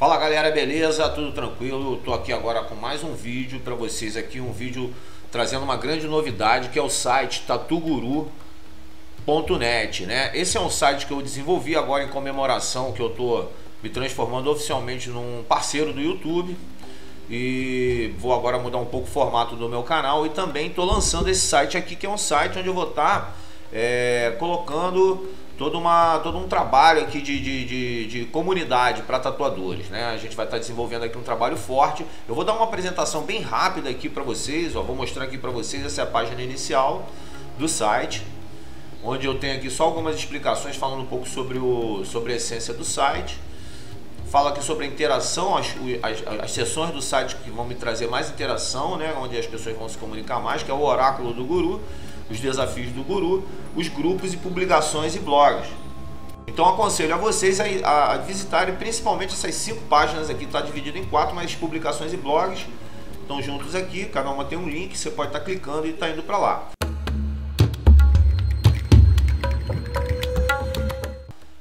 Fala galera, beleza? Tudo tranquilo? Tô aqui agora com mais um vídeo para vocês aqui, um vídeo trazendo uma grande novidade que é o site tatuguru.net, né? Esse é um site que eu desenvolvi agora em comemoração que eu tô me transformando oficialmente num parceiro do YouTube e vou agora mudar um pouco o formato do meu canal e também tô lançando esse site aqui que é um site onde eu vou estar tá, é, colocando todo, uma, todo um trabalho aqui de, de, de, de comunidade para tatuadores. Né? A gente vai estar tá desenvolvendo aqui um trabalho forte. Eu vou dar uma apresentação bem rápida aqui para vocês. Ó, vou mostrar aqui para vocês essa é a página inicial do site, onde eu tenho aqui só algumas explicações falando um pouco sobre, o, sobre a essência do site. Fala aqui sobre a interação, as, as, as sessões do site que vão me trazer mais interação, né? onde as pessoas vão se comunicar mais, que é o oráculo do guru os desafios do guru, os grupos e publicações e blogs. Então aconselho a vocês a, a visitarem principalmente essas cinco páginas aqui, está dividido em quatro, mas publicações e blogs estão juntos aqui, cada uma tem um link, você pode estar tá clicando e está indo para lá.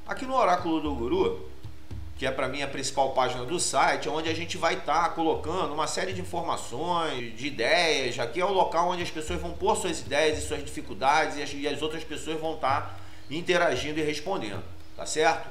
Aqui no Oráculo do Guru, que é para mim a principal página do site, onde a gente vai estar tá colocando uma série de informações, de ideias. Aqui é o local onde as pessoas vão pôr suas ideias e suas dificuldades e as, e as outras pessoas vão estar tá interagindo e respondendo, tá certo?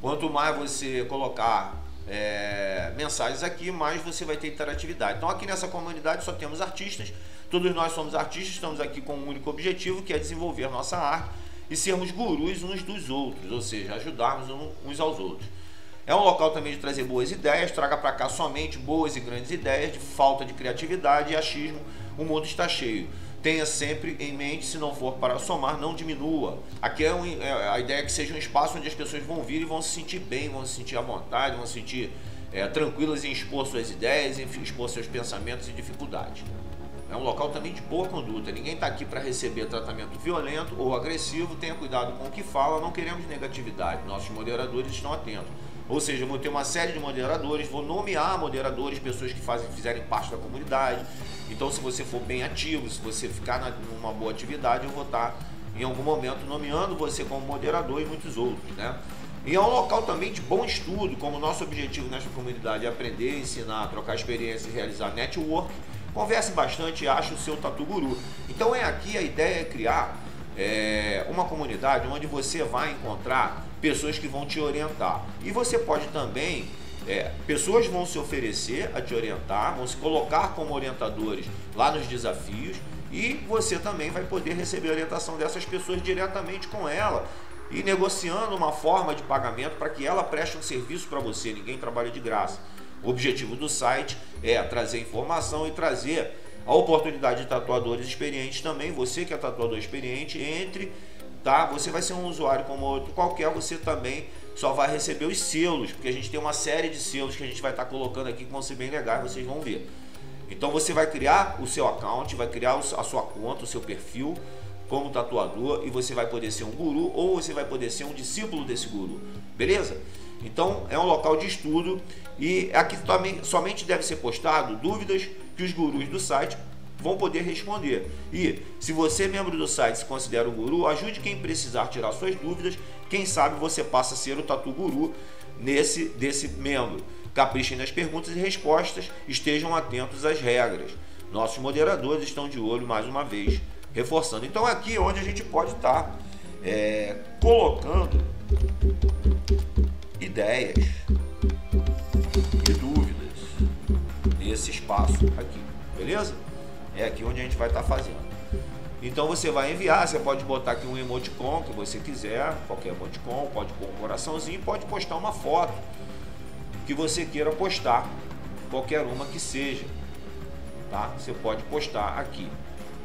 Quanto mais você colocar é, mensagens aqui, mais você vai ter interatividade. Então aqui nessa comunidade só temos artistas, todos nós somos artistas, estamos aqui com um único objetivo, que é desenvolver nossa arte e sermos gurus uns dos outros, ou seja, ajudarmos uns aos outros. É um local também de trazer boas ideias, traga para cá somente boas e grandes ideias, de falta de criatividade e achismo, o mundo está cheio. Tenha sempre em mente, se não for para somar, não diminua. Aqui é, um, é a ideia é que seja um espaço onde as pessoas vão vir e vão se sentir bem, vão se sentir à vontade, vão se sentir é, tranquilas em expor suas ideias, em expor seus pensamentos e dificuldades. É um local também de boa conduta. Ninguém está aqui para receber tratamento violento ou agressivo. Tenha cuidado com o que fala. Não queremos negatividade. Nossos moderadores estão atentos. Ou seja, eu vou ter uma série de moderadores, vou nomear moderadores, pessoas que fazem, fizerem parte da comunidade. Então, se você for bem ativo, se você ficar na, numa boa atividade, eu vou estar em algum momento nomeando você como moderador e muitos outros, né? E é um local também de bom estudo, como nosso objetivo nesta comunidade é aprender, ensinar, trocar experiência e realizar network. Converse bastante e ache o seu tatu guru. Então é aqui a ideia é criar é, uma comunidade onde você vai encontrar pessoas que vão te orientar. E você pode também, é, pessoas vão se oferecer a te orientar, vão se colocar como orientadores lá nos desafios e você também vai poder receber a orientação dessas pessoas diretamente com ela e negociando uma forma de pagamento para que ela preste um serviço para você. Ninguém trabalha de graça. O objetivo do site é trazer informação e trazer a oportunidade de tatuadores experientes também. Você que é tatuador experiente, entre tá? Você vai ser um usuário como outro qualquer, você também só vai receber os selos, porque a gente tem uma série de selos que a gente vai estar tá colocando aqui que vão ser bem legais, vocês vão ver. Então você vai criar o seu account, vai criar a sua conta, o seu perfil como tatuador e você vai poder ser um guru ou você vai poder ser um discípulo desse guru, beleza? Então é um local de estudo e aqui também somente deve ser postado dúvidas que os gurus do site vão poder responder. E se você, membro do site, se considera o guru, ajude quem precisar tirar suas dúvidas. Quem sabe você passa a ser o tatu guru nesse desse membro. Caprichem nas perguntas e respostas, estejam atentos às regras. Nossos moderadores estão de olho mais uma vez, reforçando. Então aqui é onde a gente pode estar é, colocando ideias e dúvidas nesse espaço aqui, beleza? É aqui onde a gente vai estar tá fazendo. Então você vai enviar, você pode botar aqui um emoticon que você quiser, qualquer emoticon, pode pôr um coraçãozinho, pode postar uma foto que você queira postar, qualquer uma que seja, tá? Você pode postar aqui,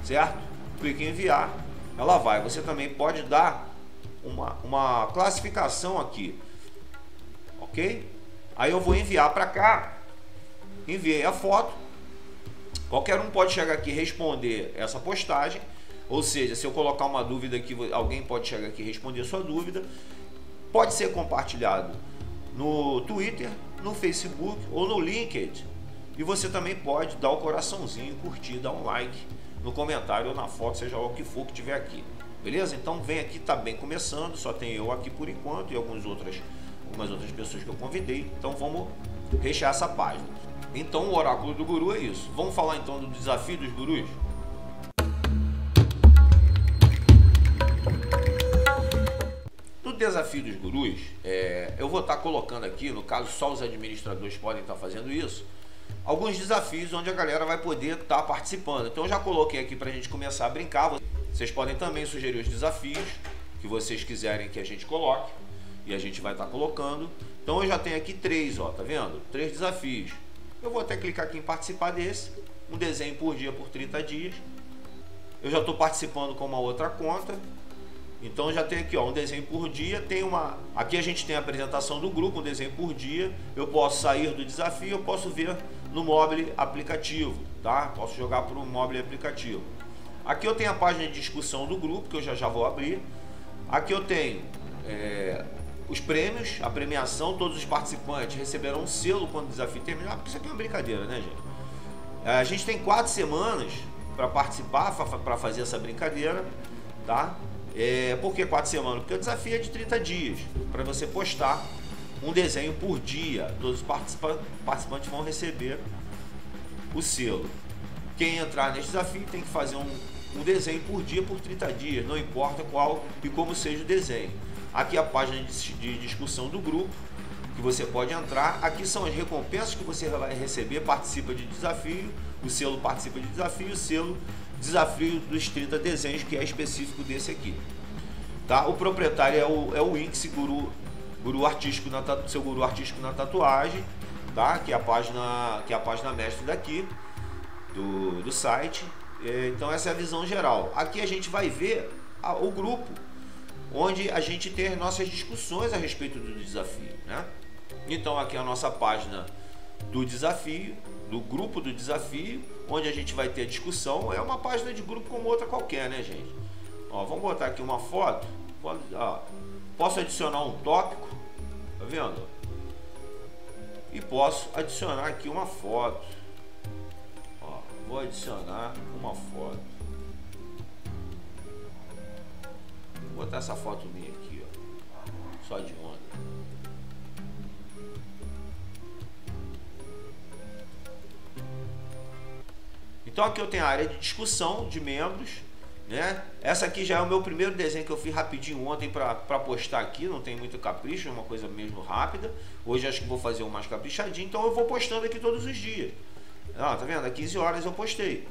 certo? Clique em enviar, ela vai. Você também pode dar uma, uma classificação aqui, ok? Aí eu vou enviar para cá, enviei a foto, Qualquer um pode chegar aqui e responder essa postagem. Ou seja, se eu colocar uma dúvida aqui, alguém pode chegar aqui e responder a sua dúvida. Pode ser compartilhado no Twitter, no Facebook ou no LinkedIn. E você também pode dar o coraçãozinho, curtir, dar um like no comentário ou na foto, seja o que for que tiver aqui. Beleza? Então vem aqui, tá bem começando, só tem eu aqui por enquanto e algumas outras, algumas outras pessoas que eu convidei. Então vamos rechear essa página. Então o oráculo do guru é isso. Vamos falar então do desafio dos gurus? No desafio dos gurus, é, eu vou estar colocando aqui, no caso só os administradores podem estar fazendo isso, alguns desafios onde a galera vai poder estar participando. Então eu já coloquei aqui para a gente começar a brincar. Vocês podem também sugerir os desafios que vocês quiserem que a gente coloque e a gente vai estar colocando. Então eu já tenho aqui três, ó, tá vendo? Três desafios. Eu vou até clicar aqui em participar desse, um desenho por dia por 30 dias. Eu já estou participando com uma outra conta. Então já tem aqui ó, um desenho por dia, tem uma. Aqui a gente tem a apresentação do grupo, um desenho por dia. Eu posso sair do desafio, eu posso ver no mobile aplicativo, tá? Posso jogar para o mobile aplicativo. Aqui eu tenho a página de discussão do grupo, que eu já já vou abrir. Aqui eu tenho é, os prêmios, a premiação, todos os participantes receberão um selo quando o desafio terminar, porque isso aqui é uma brincadeira, né, gente? É, a gente tem quatro semanas para participar, para fazer essa brincadeira, tá? É, por que quatro semanas? Porque o desafio é de 30 dias, para você postar um desenho por dia. Todos os participantes vão receber o selo. Quem entrar nesse desafio tem que fazer um, um desenho por dia por 30 dias, não importa qual e como seja o desenho. Aqui a página de discussão do grupo, que você pode entrar. Aqui são as recompensas que você vai receber, participa de desafio, o selo participa de desafio, o selo desafio dos 30 desenhos, que é específico desse aqui. Tá? O proprietário é o, é o Inks Guru, guru artístico na, seu guru artístico na tatuagem, tá? que, é a página, que é a página mestre daqui, do, do site. É, então essa é a visão geral. Aqui a gente vai ver o grupo onde a gente tem as nossas discussões a respeito do desafio. Né? Então aqui é a nossa página do desafio, do grupo do desafio, onde a gente vai ter a discussão. É uma página de grupo como outra qualquer, né, gente? Ó, vamos botar aqui uma foto. Ó, posso adicionar um tópico, tá vendo? E posso adicionar aqui uma foto. Ó, vou adicionar uma foto. Vou botar essa foto minha aqui, ó. Só de onda. Então aqui eu tenho a área de discussão de membros, né? Essa aqui já é o meu primeiro desenho que eu fiz rapidinho ontem para postar aqui, não tem muito capricho, é uma coisa mesmo rápida. Hoje acho que vou fazer um mais caprichadinho, então eu vou postando aqui todos os dias. Ah, tá vendo? Às 15 horas eu postei.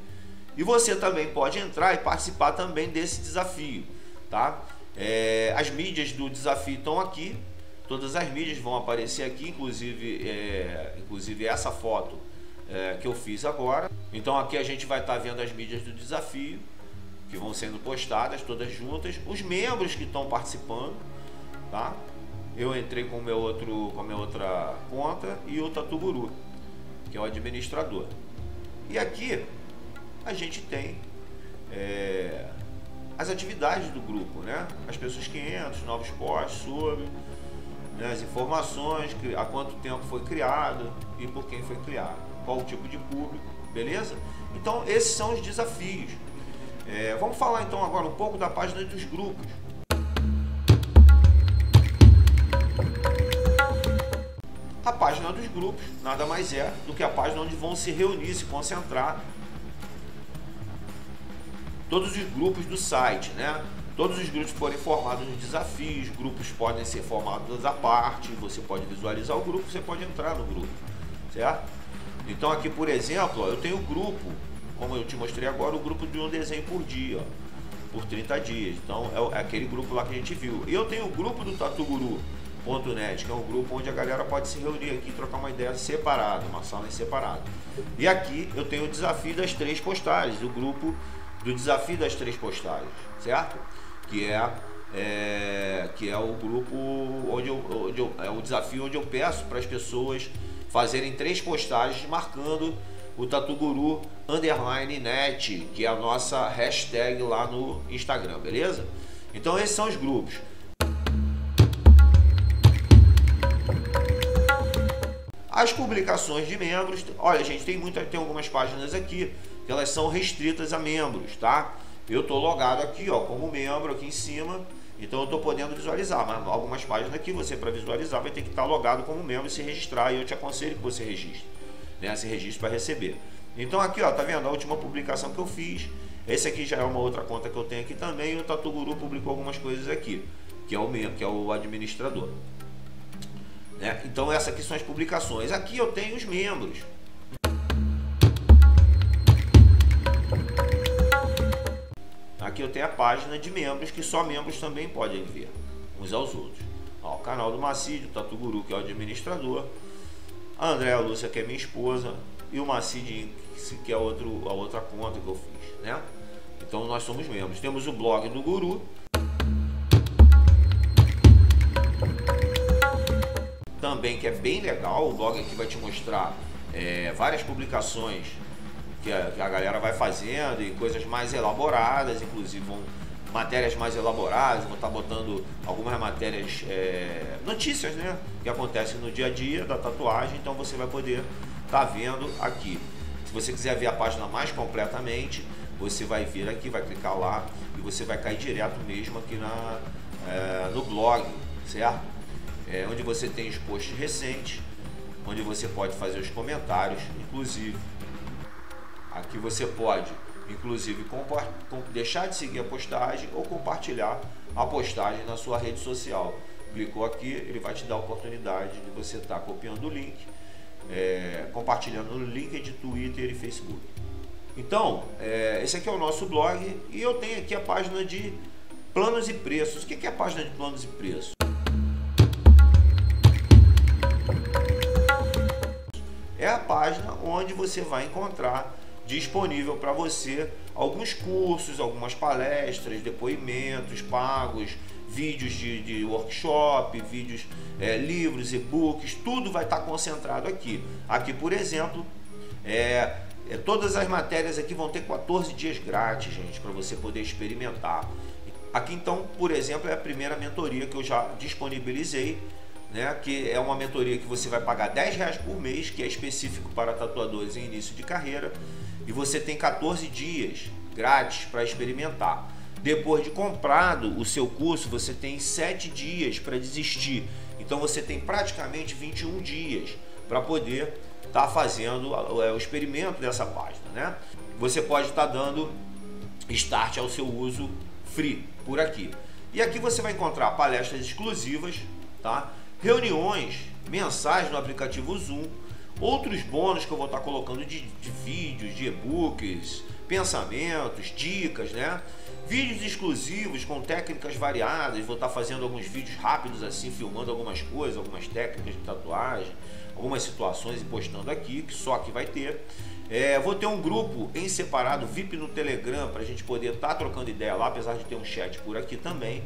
E você também pode entrar e participar também desse desafio, tá? É, as mídias do desafio estão aqui, todas as mídias vão aparecer aqui, inclusive, é, inclusive essa foto é, que eu fiz agora. Então aqui a gente vai estar tá vendo as mídias do desafio que vão sendo postadas todas juntas, os membros que estão participando, tá? Eu entrei com meu outro, com a minha outra conta e o Tatuguru, que é o administrador. E aqui a gente tem é, as atividades do grupo, né? As pessoas que entram, os novos posts sobre, né? as informações, há quanto tempo foi criado e por quem foi criado, qual o tipo de público, beleza? Então esses são os desafios. É, vamos falar então agora um pouco da página dos grupos. A página dos grupos nada mais é do que a página onde vão se reunir, se concentrar todos os grupos do site, né? Todos os grupos forem formados nos desafios, grupos podem ser formados à parte, você pode visualizar o grupo, você pode entrar no grupo, certo? Então aqui, por exemplo, ó, eu tenho o grupo, como eu te mostrei agora, o grupo de um desenho por dia, ó, por 30 dias. Então é, é aquele grupo lá que a gente viu. E eu tenho o grupo do Tatuguru.net, que é um grupo onde a galera pode se reunir aqui e trocar uma ideia separada, uma sala em separado. E aqui eu tenho o desafio das três postagens, o grupo do desafio das três postagens, certo? Que é, é que é o grupo onde eu, onde eu, é o desafio onde eu peço para as pessoas fazerem três postagens marcando o Tatuguru underline net, que é a nossa hashtag lá no Instagram, beleza? Então esses são os grupos. As publicações de membros, olha gente, tem muita, tem algumas páginas aqui que elas são restritas a membros, tá? Eu tô logado aqui, ó, como membro aqui em cima Então eu estou podendo visualizar, mas algumas páginas aqui você para visualizar vai ter que estar logado como membro e se registrar e eu te aconselho que você registre, né? Se registre para receber. Então aqui ó, tá vendo a última publicação que eu fiz. Esse aqui já é uma outra conta que eu tenho aqui também. O Tatu Guru publicou algumas coisas aqui, que é o meu, que é o administrador. Né? Então essas aqui são as publicações. Aqui eu tenho os membros. Aqui eu tenho a página de membros que só membros também podem ver uns aos outros. Ó, o canal do Macídio, Tatu Guru, que é o administrador, a Andréa Lúcia, que é minha esposa, e o Macid, que é outro, a outra conta que eu fiz, né? Então nós somos membros. Temos o blog do Guru. Também que é bem legal, o blog aqui vai te mostrar é, várias publicações que a, que a galera vai fazendo e coisas mais elaboradas, inclusive vão matérias mais elaboradas, vou estar botando algumas matérias, é, notícias, né, que acontecem no dia a dia da tatuagem, então você vai poder estar vendo aqui. Se você quiser ver a página mais completamente, você vai vir aqui, vai clicar lá e você vai cair direto mesmo aqui na, é, no blog, certo? É, onde você tem os posts recentes, onde você pode fazer os comentários, inclusive Aqui você pode, inclusive, deixar de seguir a postagem ou compartilhar a postagem na sua rede social. Clicou aqui, ele vai te dar a oportunidade de você estar tá copiando o link, é, compartilhando no link de Twitter e Facebook. Então, é, esse aqui é o nosso blog e eu tenho aqui a página de planos e preços. O que é a página de planos e preços? É a página onde você vai encontrar disponível para você alguns cursos, algumas palestras, depoimentos pagos, vídeos de, de workshop, vídeos, é, livros, e-books, tudo vai estar tá concentrado aqui. Aqui, por exemplo, é, é, todas as matérias aqui vão ter 14 dias grátis, gente, para você poder experimentar. Aqui então, por exemplo, é a primeira mentoria que eu já disponibilizei, né, que é uma mentoria que você vai pagar 10 reais por mês, que é específico para tatuadores em início de carreira e você tem 14 dias grátis para experimentar. Depois de comprado o seu curso, você tem 7 dias para desistir. Então você tem praticamente 21 dias para poder estar tá fazendo é, o experimento dessa página, né? Você pode estar tá dando start ao seu uso free por aqui. E aqui você vai encontrar palestras exclusivas, tá? Reuniões mensais no aplicativo Zoom outros bônus que eu vou estar colocando de, de vídeos, de e-books, pensamentos, dicas, né? Vídeos exclusivos com técnicas variadas, vou estar fazendo alguns vídeos rápidos assim, filmando algumas coisas, algumas técnicas de tatuagem, algumas situações e postando aqui, que só que vai ter. É, vou ter um grupo em separado VIP no Telegram para a gente poder estar trocando ideia lá, apesar de ter um chat por aqui também.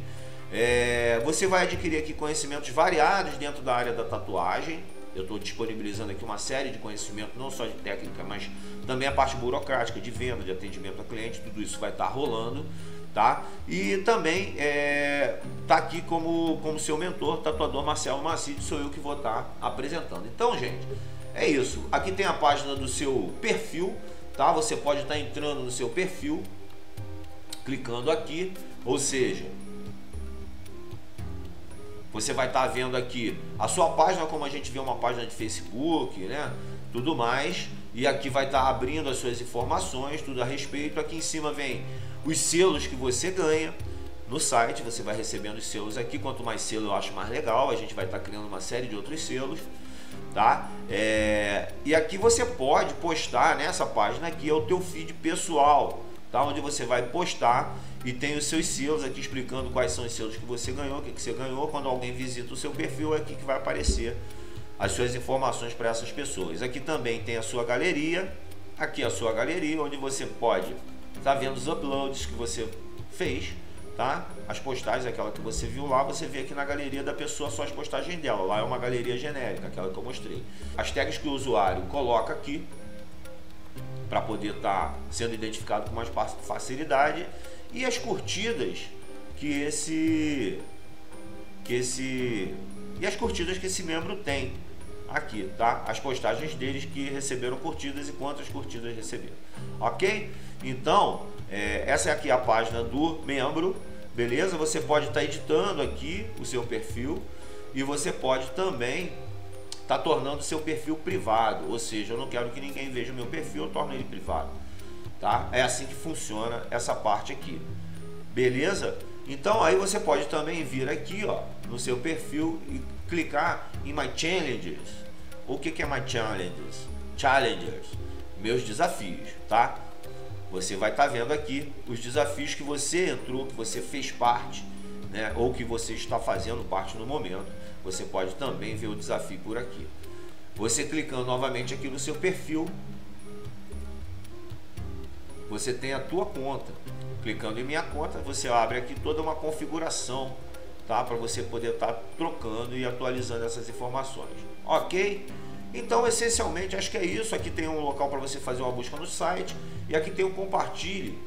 É, você vai adquirir aqui conhecimentos variados dentro da área da tatuagem, eu estou disponibilizando aqui uma série de conhecimento, não só de técnica, mas também a parte burocrática, de venda, de atendimento ao cliente, tudo isso vai estar tá rolando, tá? E também é, tá aqui como, como seu mentor, tatuador Marcelo Macide, sou eu que vou estar tá apresentando. Então, gente, é isso. Aqui tem a página do seu perfil, tá? Você pode estar tá entrando no seu perfil, clicando aqui, ou seja, você vai estar tá vendo aqui a sua página, como a gente vê uma página de Facebook, né? Tudo mais. E aqui vai estar tá abrindo as suas informações, tudo a respeito. Aqui em cima vem os selos que você ganha no site. Você vai recebendo os selos aqui. Quanto mais selo eu acho mais legal. A gente vai estar tá criando uma série de outros selos. Tá? É... E aqui você pode postar nessa página aqui é o teu feed pessoal, tá? Onde você vai postar e tem os seus selos aqui explicando quais são os selos que você ganhou, o que, que você ganhou. Quando alguém visita o seu perfil, é aqui que vai aparecer as suas informações para essas pessoas. Aqui também tem a sua galeria, aqui a sua galeria, onde você pode estar tá vendo os uploads que você fez, tá? As postagens, aquela que você viu lá, você vê aqui na galeria da pessoa só as postagens dela. Lá é uma galeria genérica, aquela que eu mostrei. As tags que o usuário coloca aqui para poder estar tá sendo identificado com mais facilidade e as curtidas que esse que esse e as curtidas que esse membro tem aqui, tá? As postagens deles que receberam curtidas e quantas curtidas receberam, ok? Então, é, essa é aqui a página do membro, beleza? Você pode estar tá editando aqui o seu perfil e você pode também estar tá tornando seu perfil privado, ou seja, eu não quero que ninguém veja o meu perfil, eu torno ele privado, tá? É assim que funciona essa parte aqui, beleza? Então aí você pode também vir aqui, ó, no seu perfil e clicar em My Challenges. O que, que é My Challenges? Challengers, meus desafios, tá? Você vai estar tá vendo aqui os desafios que você entrou, que você fez parte, né? Ou que você está fazendo parte no momento. Você pode também ver o desafio por aqui. Você clicando novamente aqui no seu perfil, você tem a tua conta. Clicando em minha conta, você abre aqui toda uma configuração, tá? Para você poder estar tá trocando e atualizando essas informações. Ok? Então, essencialmente, acho que é isso. Aqui tem um local para você fazer uma busca no site e aqui tem o compartilhe.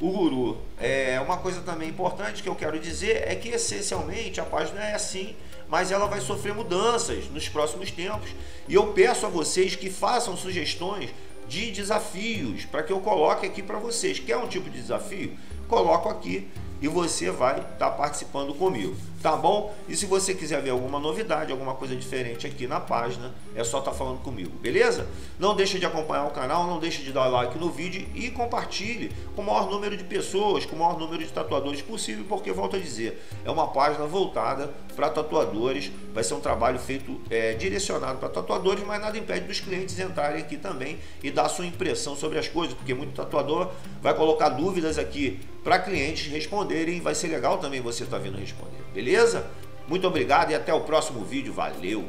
O Guru. É uma coisa também importante que eu quero dizer é que essencialmente a página é assim, mas ela vai sofrer mudanças nos próximos tempos. E eu peço a vocês que façam sugestões de desafios para que eu coloque aqui para vocês. Quer um tipo de desafio? Coloco aqui e você vai estar tá participando comigo, tá bom? E se você quiser ver alguma novidade, alguma coisa diferente aqui na página, é só estar tá falando comigo, beleza? Não deixe de acompanhar o canal, não deixe de dar like no vídeo e compartilhe com o maior número de pessoas, com o maior número de tatuadores possível, porque volto a dizer, é uma página voltada para tatuadores, vai ser um trabalho feito é, direcionado para tatuadores, mas nada impede dos clientes entrarem aqui também e dar sua impressão sobre as coisas, porque muito tatuador vai colocar dúvidas aqui para clientes responderem. Vai ser legal também você estar tá vindo responder, beleza? Muito obrigado e até o próximo vídeo. Valeu!